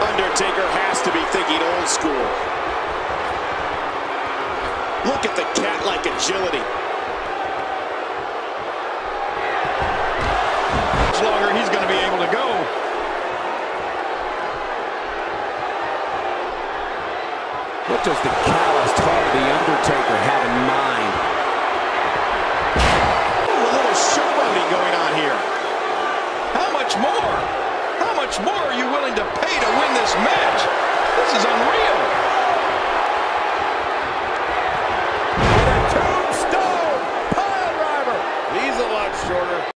Undertaker has to be thinking old school. Look at the cat-like agility. Much longer he's going to be able to go. What does the calloused heart of The Undertaker have in mind? Ooh, a little showboating going on here. How much more? shorter.